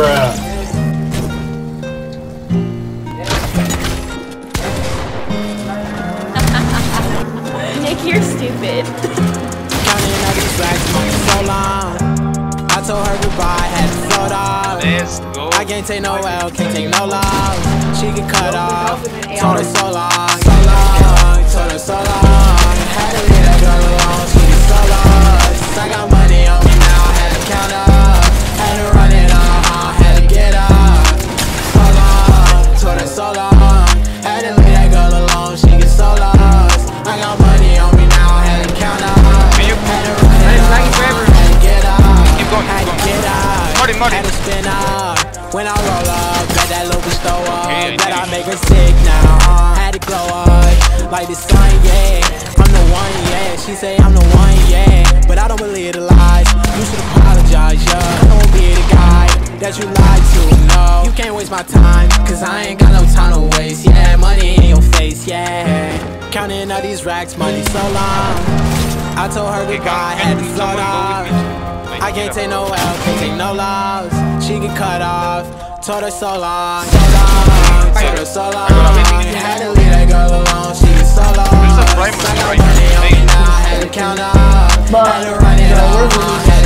Bruh. Nick, you're stupid. Counting all these racks, money so long. I told her goodbye, had to float off. Let's go. I can't take no L, can't take no loss. She get cut off. Told her so long, Marty, Marty. Had to spin up. When I roll up, bet that bitch throw up. Bet I make her sick now. Uh, had to glow up like the sun, yeah. I'm the one, yeah. She say I'm the one, yeah. But I don't believe the lies. You should apologize, yeah. I don't be the guy that you lied to, no. You can't waste my time, cause I ain't got no time to waste, yeah. Money in your face, yeah. Counting all these racks, money so long. I told her goodbye, had to float off. I can't take no L, can't take no loss. She get cut off. Told her so long, so long. Told her so long. Had to leave that girl alone. She get so lost. I got money on me now. Had to count up. Had to run it off.